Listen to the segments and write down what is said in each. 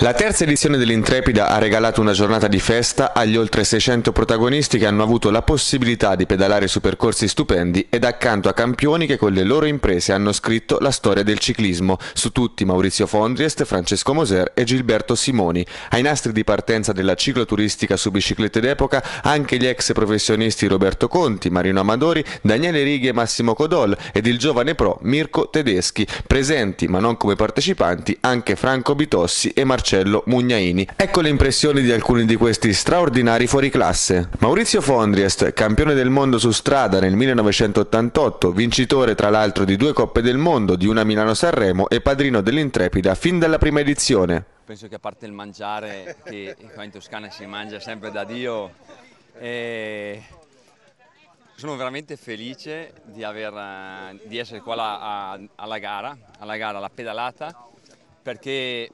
La terza edizione dell'Intrepida ha regalato una giornata di festa agli oltre 600 protagonisti che hanno avuto la possibilità di pedalare su percorsi stupendi ed accanto a campioni che con le loro imprese hanno scritto la storia del ciclismo, su tutti Maurizio Fondriest, Francesco Moser e Gilberto Simoni. Ai nastri di partenza della cicloturistica su biciclette d'epoca anche gli ex professionisti Roberto Conti, Marino Amadori, Daniele Righi e Massimo Codol ed il giovane pro Mirko Tedeschi, presenti ma non come partecipanti anche Franco Bitossi e Marcello Marcello Mugnaini. Ecco le impressioni di alcuni di questi straordinari fuoriclasse. Maurizio Fondriest, campione del mondo su strada nel 1988, vincitore tra l'altro di due Coppe del Mondo, di una Milano-Sanremo e padrino dell'Intrepida fin dalla prima edizione. Penso che a parte il mangiare, che qua in Toscana si mangia sempre da Dio, e sono veramente felice di, aver, di essere qua alla, alla gara, alla gara, alla pedalata, perché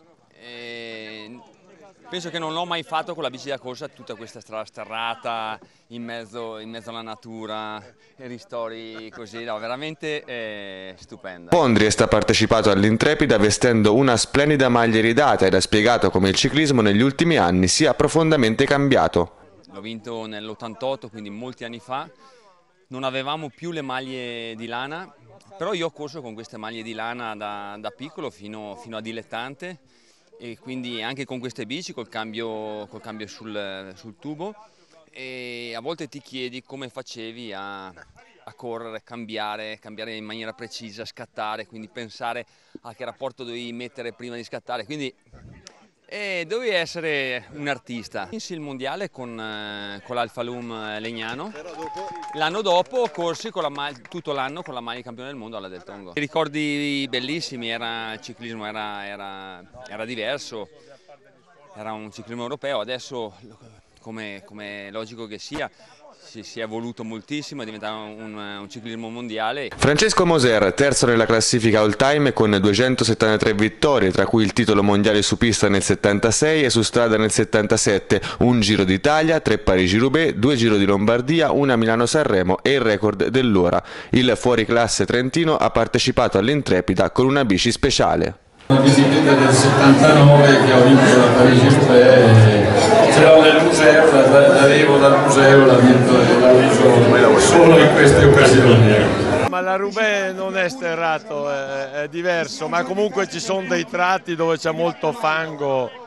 e penso che non l'ho mai fatto con la bici da corsa tutta questa strada sterrata in mezzo, in mezzo alla natura, ristori così, no, veramente eh, stupenda. Pondriest ha partecipato all'Intrepida vestendo una splendida maglia iridata ed ha spiegato come il ciclismo negli ultimi anni sia profondamente cambiato. L'ho vinto nell'88, quindi molti anni fa, non avevamo più le maglie di lana, però io ho corso con queste maglie di lana da, da piccolo fino, fino a dilettante e quindi anche con queste bici col cambio, col cambio sul, sul, tubo. E a volte ti chiedi come facevi a, a correre, cambiare, cambiare in maniera precisa, scattare, quindi pensare a che rapporto dovevi mettere prima di scattare, quindi e dovevi essere un artista. Vinsi il mondiale con, eh, con l'Alfa Lum eh, Legnano. L'anno dopo corsi tutto l'anno con la maglia campione del mondo alla Del Tongo. I ricordi bellissimi, era, il ciclismo era, era, era, diverso, era un ciclismo europeo, adesso come, come logico che sia si, si, è evoluto moltissimo, è diventato un, un, ciclismo mondiale. Francesco Moser, terzo nella classifica all time con 273 vittorie, tra cui il titolo mondiale su pista nel 76 e su strada nel 77, un Giro d'Italia, tre Parigi-Roubaix, due Giro di Lombardia, una Milano-Sanremo e il record dell'ora. Il fuoriclasse trentino ha partecipato all'Intrepida con una bici speciale. Una bicicletta del 79 che ho vinto da Parigi-Roubaix, l'ho nel museo, l'arrivo dal museo, la uso solo in queste occasioni. Ma la Roubaix non è sterrato, è, è diverso, ma comunque ci sono dei tratti dove c'è molto fango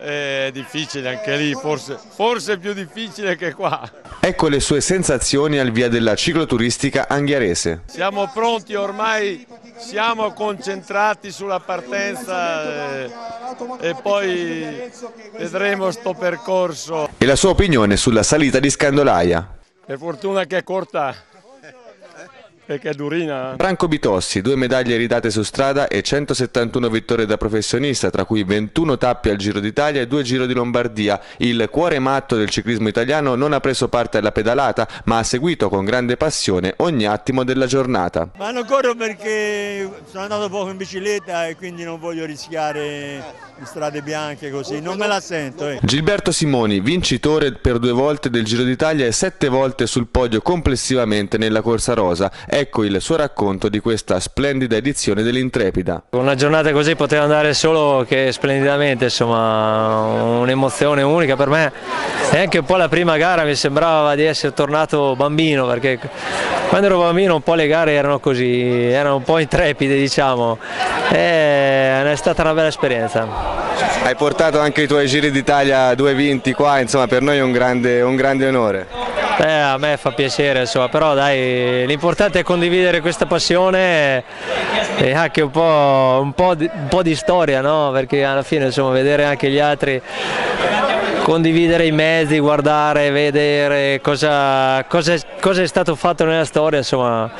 è difficile anche lì, forse, forse più difficile che qua. Ecco le sue sensazioni al via della cicloturistica anghiarese. Siamo pronti ormai, siamo concentrati sulla partenza e, eh, e poi vedremo sto percorso. E la sua opinione sulla salita di Scandolaia? Per fortuna che è corta perché è durina. Franco Bitossi, due medaglie ridate su strada e 171 vittorie da professionista, tra cui 21 tappi al Giro d'Italia e due Giro di Lombardia. Il cuore matto del ciclismo italiano non ha preso parte alla pedalata, ma ha seguito con grande passione ogni attimo della giornata. Ma non corro perché sono andato poco in bicicletta e quindi non voglio rischiare in strade bianche così, non me la sento. Eh. Gilberto Simoni, vincitore per due volte del Giro d'Italia e sette volte sul podio complessivamente nella corsa rosa. È Ecco il suo racconto di questa splendida edizione dell'Intrepida. Una giornata così poteva andare solo che splendidamente, insomma un'emozione unica per me e anche un po' la prima gara mi sembrava di essere tornato bambino perché quando ero bambino un po' le gare erano così, erano un po' intrepide diciamo e è stata una bella esperienza. Hai portato anche i tuoi giri d'Italia due vinti qua, insomma per noi è un grande, un grande onore. Eh, a me fa piacere, insomma, però dai, l'importante è condividere questa passione e anche un po', un po', di, un po di, storia, no? perché alla fine insomma, vedere anche gli altri condividere i mezzi, guardare, vedere cosa, cosa, cosa, è stato fatto nella storia, insomma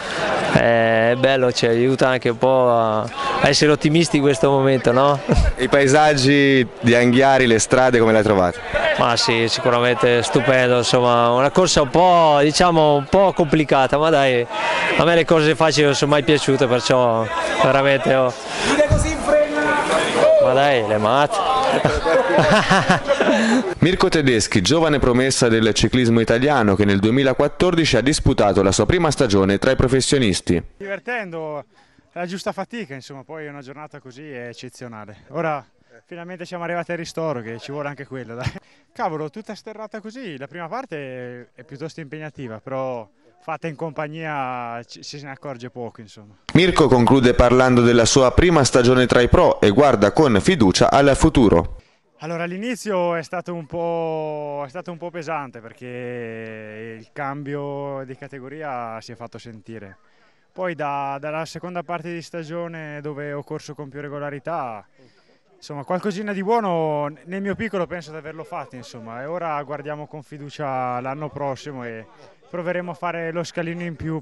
è bello, ci aiuta anche un po' a, essere ottimisti in questo momento. No? I paesaggi di Anghiari, le strade come le hai trovate? Ma sì, sicuramente stupendo, insomma una corsa un po', diciamo, un po' complicata, ma dai, a me le cose facili non sono mai piaciute, perciò veramente... Oh. Ma dai, le matte. Mirko Tedeschi, giovane promessa del ciclismo italiano che nel 2014 ha disputato la sua prima stagione tra i professionisti. Divertendo, la giusta fatica, insomma, poi una giornata così è eccezionale. Ora Finalmente siamo arrivati al ristoro, che ci vuole anche quello. Dai. Cavolo, tutta sterrata così, la prima parte è piuttosto impegnativa, però fatta in compagnia ci, se ne accorge poco insomma. Mirko conclude parlando della sua prima stagione tra i pro e guarda con fiducia al futuro. Allora l'inizio è stato, un po', è stato un po' pesante perché il cambio di categoria si è fatto sentire. Poi da, dalla seconda parte di stagione dove ho corso con più regolarità, insomma qualcosina di buono nel mio piccolo penso di averlo fatto insomma. E ora guardiamo con fiducia l'anno prossimo e proveremo a fare lo scalino in più